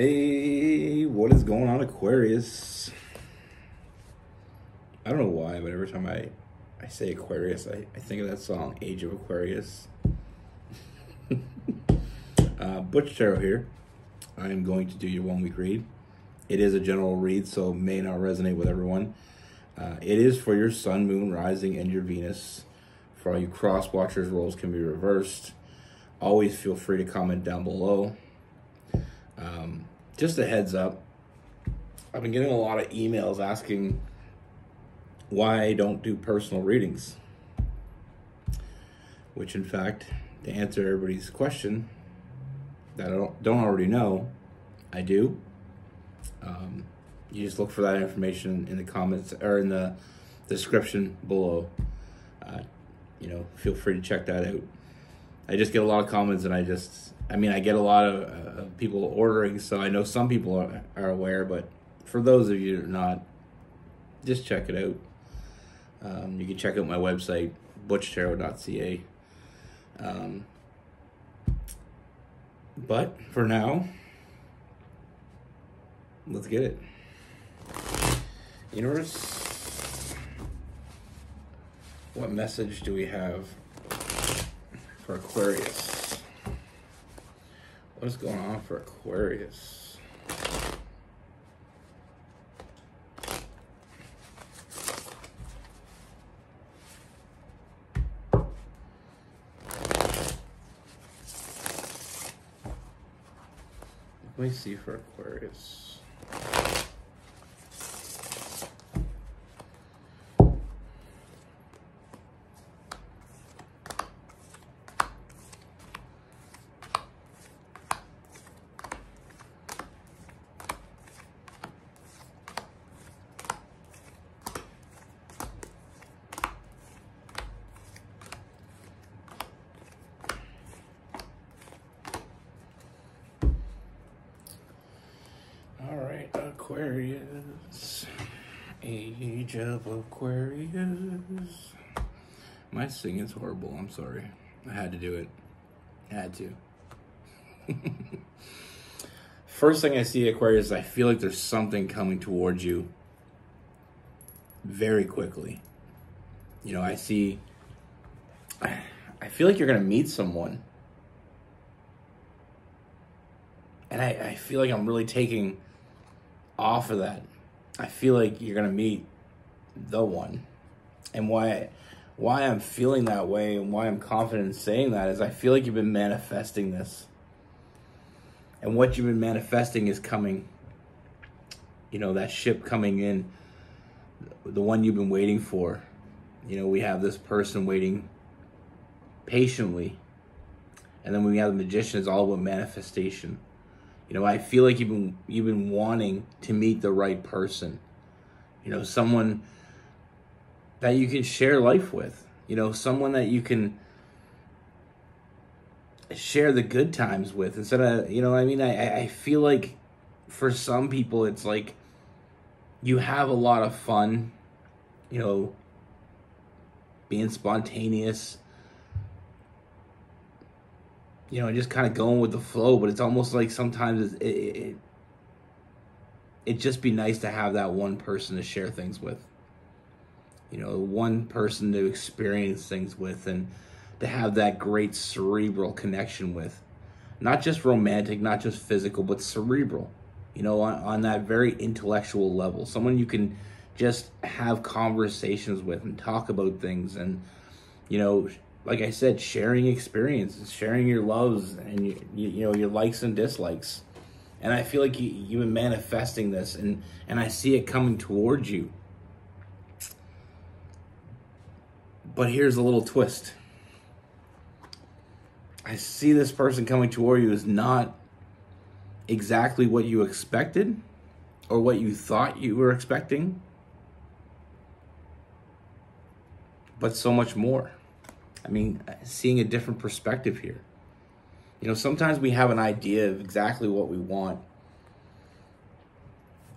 Hey, what is going on, Aquarius? I don't know why, but every time I, I say Aquarius, I, I think of that song, Age of Aquarius. uh, Butch Tarot here. I am going to do your one week read. It is a general read, so may not resonate with everyone. Uh, it is for your sun, moon, rising, and your Venus. For all you cross watchers, roles can be reversed. Always feel free to comment down below. Um, just a heads up, I've been getting a lot of emails asking why I don't do personal readings. Which, in fact, to answer everybody's question that I don't, don't already know, I do. Um, you just look for that information in the comments or in the description below. Uh, you know, feel free to check that out. I just get a lot of comments, and I just, I mean, I get a lot of uh, people ordering, so I know some people are, are aware, but for those of you that are not, just check it out. Um, you can check out my website, butchtarot.ca. Um, but for now, let's get it. Universe, what message do we have for Aquarius? What is going on for Aquarius? Let me see for Aquarius. All right, Aquarius. Age of Aquarius. My singing's horrible. I'm sorry. I had to do it. I had to. First thing I see, Aquarius, I feel like there's something coming towards you very quickly. You know, I see. I feel like you're going to meet someone. And I, I feel like I'm really taking off of that. I feel like you're gonna meet the one. And why why I'm feeling that way and why I'm confident in saying that is I feel like you've been manifesting this. And what you've been manifesting is coming. You know, that ship coming in, the one you've been waiting for. You know, we have this person waiting patiently. And then we have the magician, it's all about manifestation. You know, I feel like you've been you've been wanting to meet the right person. You know, someone that you can share life with. You know, someone that you can share the good times with instead of you know i mean i i feel like for some people it's like you have a lot of fun you know being spontaneous you know, just kind of going with the flow. But it's almost like sometimes it, it, it it'd just be nice to have that one person to share things with. You know, one person to experience things with, and to have that great cerebral connection with, not just romantic, not just physical, but cerebral. You know, on, on that very intellectual level, someone you can just have conversations with and talk about things and you know like I said, sharing experiences, sharing your loves and you, you, know your likes and dislikes. And I feel like you, you've been manifesting this, and and I see it coming towards you. But here's a little twist. I see this person coming toward you is not exactly what you expected or what you thought you were expecting, but so much more. I mean, seeing a different perspective here. You know, sometimes we have an idea of exactly what we want.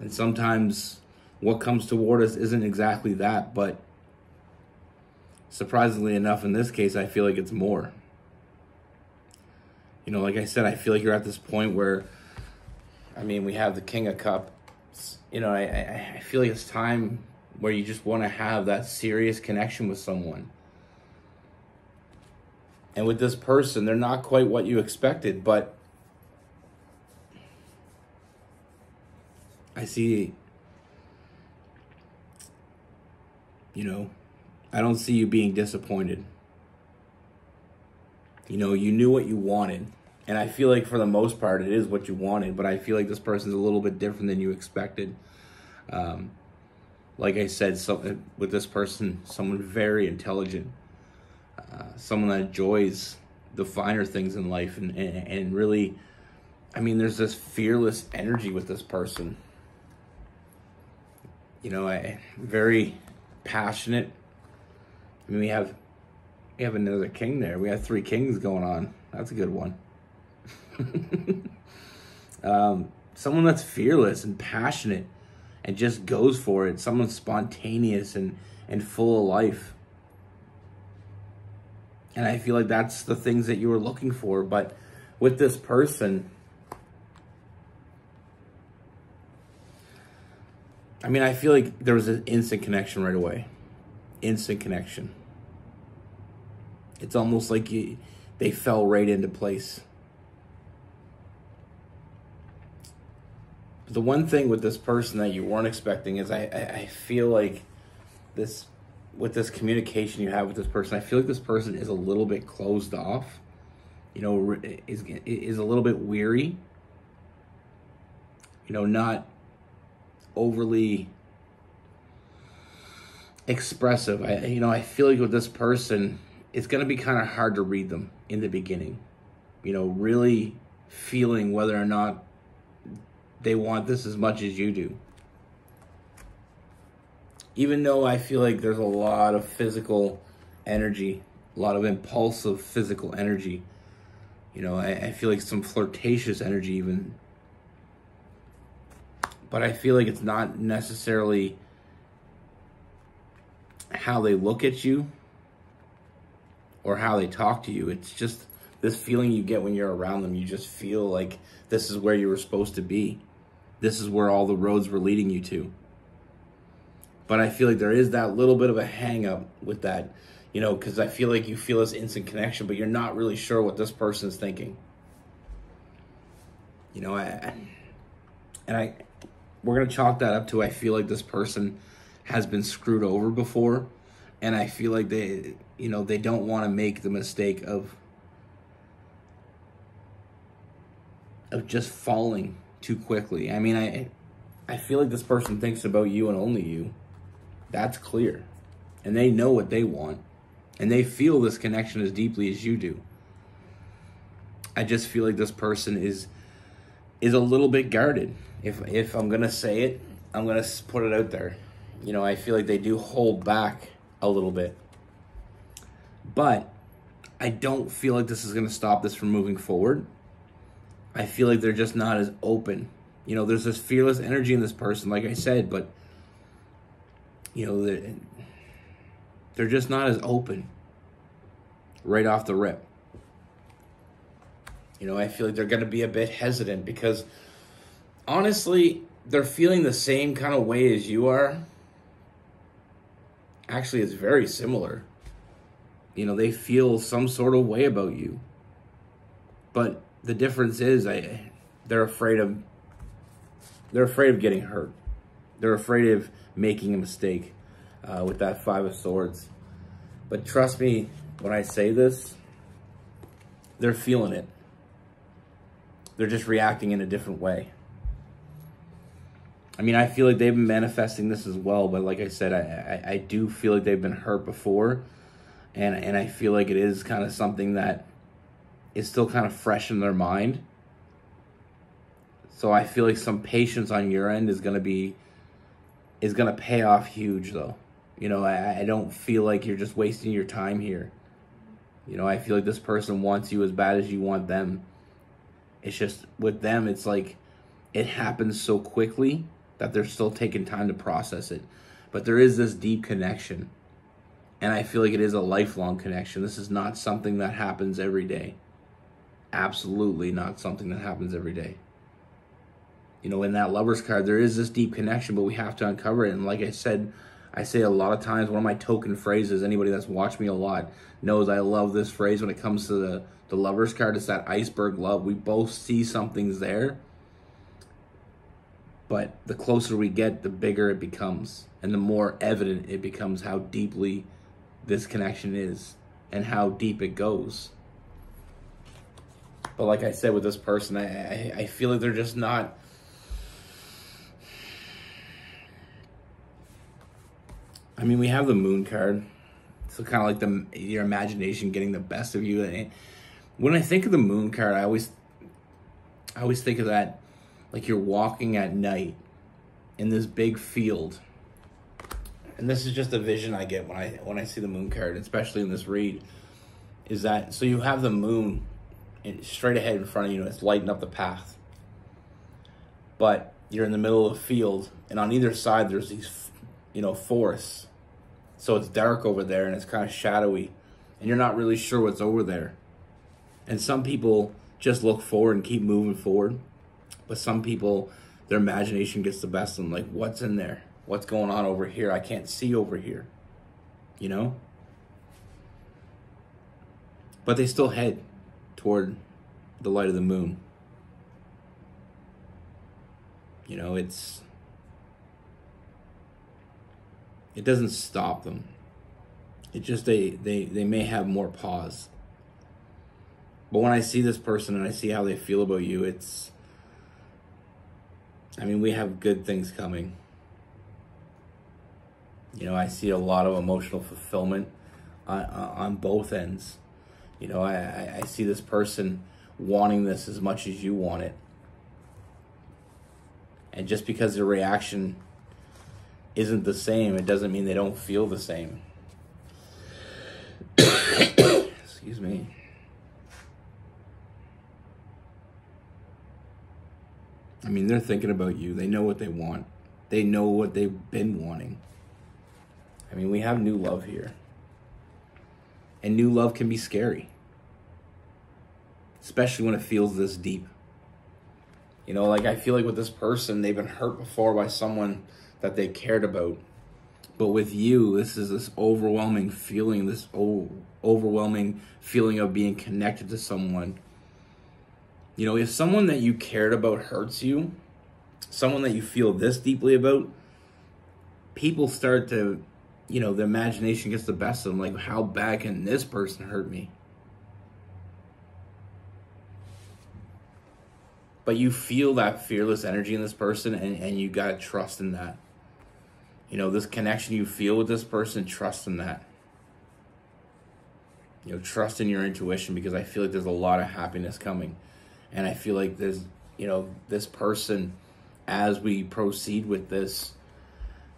And sometimes what comes toward us isn't exactly that, but surprisingly enough, in this case, I feel like it's more. You know, like I said, I feel like you're at this point where I mean, we have the King of Cups. You know, I, I, feel like it's time where you just want to have that serious connection with someone. And with this person, they're not quite what you expected, but I see, you know, I don't see you being disappointed. You know, you knew what you wanted. And I feel like for the most part, it is what you wanted, but I feel like this person's a little bit different than you expected. Um, like I said, so, with this person, someone very intelligent, uh, someone that enjoys the finer things in life, and, and, and really, I mean, there's this fearless energy with this person. You know, I very passionate. I mean, we have we have another king there. We have three kings going on. That's a good one. um, someone that's fearless and passionate and just goes for it. Someone spontaneous and, and full of life. And I feel like that's the things that you were looking for. But with this person, I mean, I feel like there was an instant connection right away. Instant connection. It's almost like you, they fell right into place. the one thing with this person that you weren't expecting is I, I, I feel like this with this communication you have with this person, I feel like this person is a little bit closed off. You know, is is a little bit weary. You know, not overly expressive. I you know, I feel like with this person, it's going to be kind of hard to read them in the beginning. You know, really feeling whether or not they want this as much as you do. Even though I feel like there's a lot of physical energy, a lot of impulsive physical energy. You know, I, I feel like some flirtatious energy even. But I feel like it's not necessarily how they look at you or how they talk to you. It's just this feeling you get when you're around them. You just feel like this is where you were supposed to be this is where all the roads were leading you to. But I feel like there is that little bit of a hang up with that, you know, because I feel like you feel this instant connection, but you're not really sure what this person's thinking. You know, I, and I, we're going to chalk that up to I feel like this person has been screwed over before. And I feel like they, you know, they don't want to make the mistake of, of just falling too quickly. I mean, I I feel like this person thinks about you and only you. That's clear. And they know what they want. And they feel this connection as deeply as you do. I just feel like this person is is a little bit guarded. If if I'm going to say it, I'm going to put it out there. You know, I feel like they do hold back a little bit. But I don't feel like this is going to stop this from moving forward. I feel like they're just not as open. You know, there's this fearless energy in this person, like I said, but you know, they're, just not as open right off the rip. You know, I feel like they're going to be a bit hesitant because honestly, they're feeling the same kind of way as you are. Actually, it's very similar. You know, they feel some sort of way about you. But the difference is I they're afraid of they're afraid of getting hurt. They're afraid of making a mistake uh, with that five of swords. But trust me when I say this, they're feeling it. They're just reacting in a different way. I mean, I feel like they've been manifesting this as well, but like I said, I, I, I do feel like they've been hurt before, and and I feel like it is kind of something that is still kind of fresh in their mind. So I feel like some patience on your end is gonna be is gonna pay off huge though. You know, I, I don't feel like you're just wasting your time here. You know, I feel like this person wants you as bad as you want them. It's just with them, it's like it happens so quickly that they're still taking time to process it. But there is this deep connection. And I feel like it is a lifelong connection. This is not something that happens every day absolutely not something that happens every day. You know, in that lover's card, there is this deep connection, but we have to uncover it. And like I said, I say a lot of times, one of my token phrases, anybody that's watched me a lot knows I love this phrase when it comes to the, the lover's card. It's that iceberg love. We both see something's there, but the closer we get, the bigger it becomes. And the more evident it becomes how deeply this connection is and how deep it goes. But like I said with this person, I, I, I feel like they're just not I mean, we have the moon card. So kind of like the your imagination getting the best of you. When I think of the moon card, I always I always think of that like you're walking at night in this big field. And this is just a vision I get when I when I see the moon card, especially in this read, is that so you have the moon straight ahead in front of you it's lighting up the path. But you're in the middle of a field and on either side there's these you know forest. so it's dark over there and it's kind of shadowy and you're not really sure what's over there. And some people just look forward and keep moving forward. But some people, their imagination gets the best of them. Like, what's in there? What's going on over here? I can't see over here. You know? But they still head toward the light of the moon. You know, it's it doesn't stop them. It just they they they may have more pause. But when I see this person and I see how they feel about you, it's I mean, we have good things coming. You know, I see a lot of emotional fulfillment on, on both ends. You know, I, I see this person wanting this as much as you want it. And just because the reaction isn't the same, it doesn't mean they don't feel the same. Excuse me. I mean, they're thinking about you. They know what they want. They know what they've been wanting. I mean, we have new love here. And new love can be scary. Especially when it feels this deep. You know, like I feel like with this person, they've been hurt before by someone that they cared about. But with you, this is this overwhelming feeling, this overwhelming feeling of being connected to someone. You know, if someone that you cared about hurts you, someone that you feel this deeply about, people start to, you know, the imagination gets the best of them. Like, how bad can this person hurt me? But you feel that fearless energy in this person, and, and you got to trust in that you know, this connection you feel with this person, trust in that. You know, trust in your intuition because I feel like there's a lot of happiness coming. And I feel like there's, you know, this person, as we proceed with this,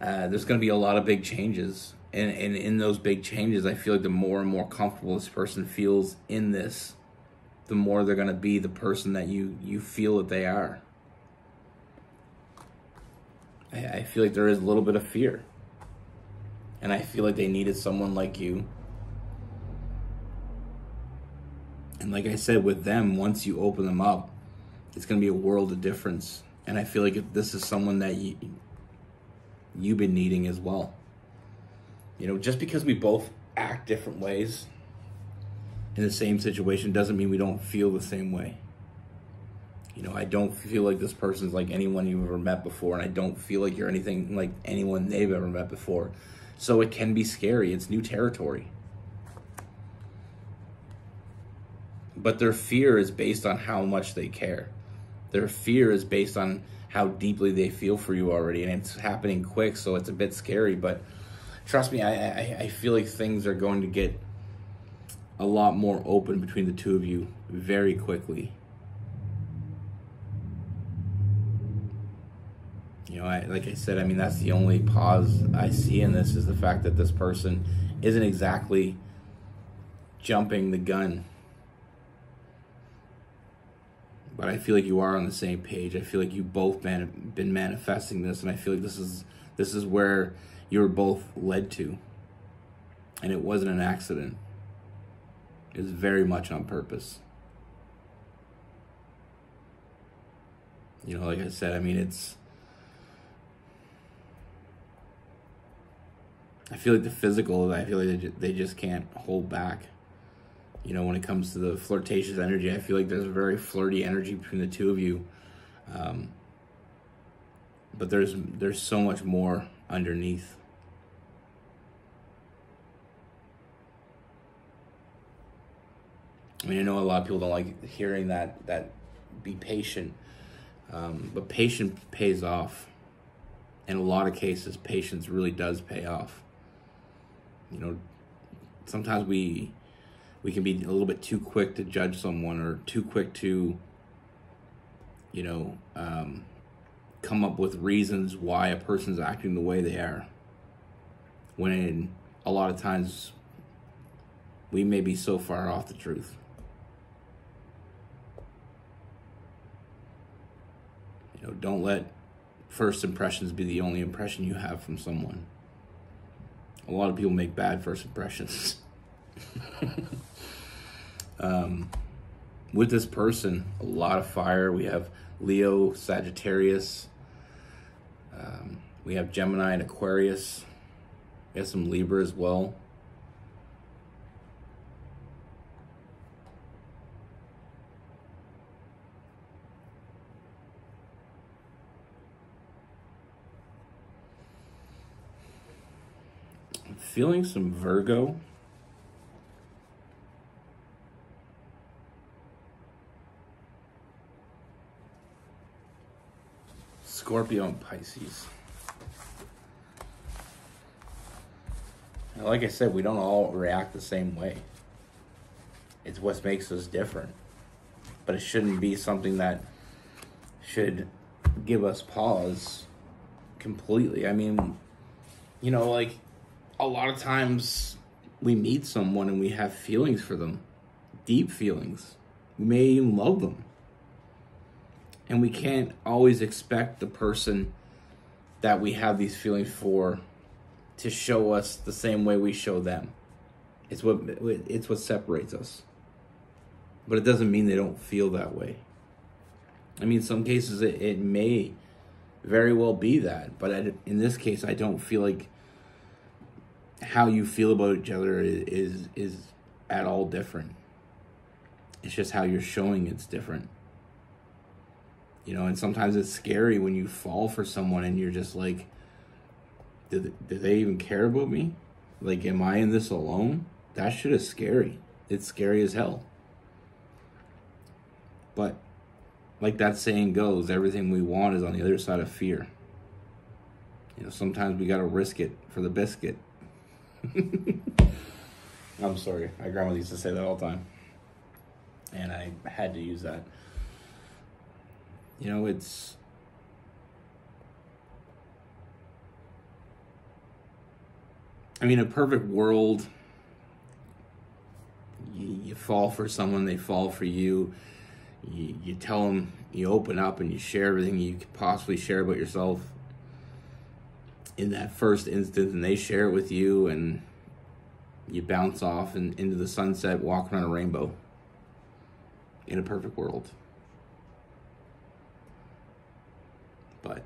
uh, there's going to be a lot of big changes. And, and in those big changes, I feel like the more and more comfortable this person feels in this, the more they're going to be the person that you, you feel that they are. I, I feel like there is a little bit of fear. And I feel like they needed someone like you. And like I said, with them, once you open them up, it's going to be a world of difference. And I feel like if this is someone that you, you've been needing as well. You know, just because we both act different ways in the same situation doesn't mean we don't feel the same way. You know, I don't feel like this person's like anyone you've ever met before, and I don't feel like you're anything like anyone they've ever met before. So it can be scary. It's new territory. But their fear is based on how much they care. Their fear is based on how deeply they feel for you already, and it's happening quick, so it's a bit scary. But trust me, I, I, I feel like things are going to get a lot more open between the two of you very quickly. Know, I, like I said, I mean, that's the only pause I see in this is the fact that this person isn't exactly jumping the gun. But I feel like you are on the same page. I feel like you both been been manifesting this, and I feel like this is this is where you were both led to, and it wasn't an accident. It was very much on purpose. you know, like I said, I mean, it's. I feel like the physical, I feel like they just, can't hold back. You know, when it comes to the flirtatious energy, I feel like there's a very flirty energy between the two of you. Um, but there's there's so much more underneath. I mean, I know a lot of people don't like hearing that that be patient, um, but patience pays off. In a lot of cases, patience really does pay off. You know, sometimes we we can be a little bit too quick to judge someone or too quick to, you know, um, come up with reasons why a person's acting the way they are. When a lot of times we may be so far off the truth. You know, don't let first impressions be the only impression you have from someone. A lot of people make bad first impressions. um, with this person, a lot of fire. We have Leo, Sagittarius. Um, we have Gemini and Aquarius. We have some Libra as well. Feeling some Virgo. Scorpio and Pisces. like I said, we don't all react the same way. It's what makes us different. But it shouldn't be something that should give us pause completely. I mean, you know, like a lot of times we meet someone and we have feelings for them, deep feelings. We may even love them. And we can't always expect the person that we have these feelings for to show us the same way we show them. It's what it's what separates us. But it doesn't mean they don't feel that way. I mean, some cases it, it may very well be that, but in this case, I don't feel like how you feel about each other is, is at all different. It's just how you're showing it's different. You know, and sometimes it's scary when you fall for someone and you're just like, do they, do they even care about me? Like, am I in this alone? That shit is scary. It's scary as hell. But, like that saying goes, everything we want is on the other side of fear. You know, sometimes we gotta risk it for the biscuit. I'm sorry. My grandma used to say that all the time. And I had to use that. You know, it's. I mean, a perfect world, you, you fall for someone, they fall for you. You, you tell them, you open up and you share everything you could possibly share about yourself in that first instance and they share it with you and you bounce off and into the sunset walking on a rainbow in a perfect world. But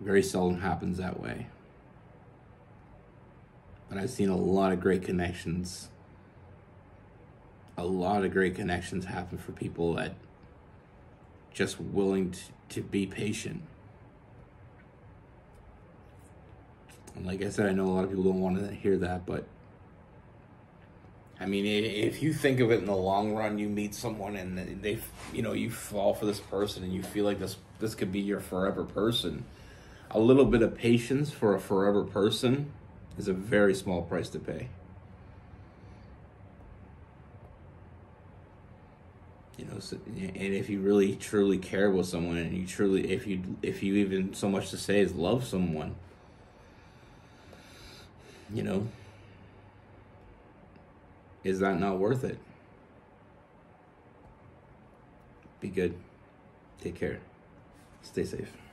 very seldom happens that way. But i've seen a lot of great connections. A lot of great connections happen for people that just willing to, to be patient. And like I said, I know a lot of people don't want to hear that, but I mean, if you think of it in the long run, you meet someone and they, you know, you fall for this person and you feel like this this could be your forever person. A little bit of patience for a forever person is a very small price to pay. you know so, and if you really truly care about someone and you truly if you if you even so much to say is love someone you know is that not worth it? Be good. Take care. Stay safe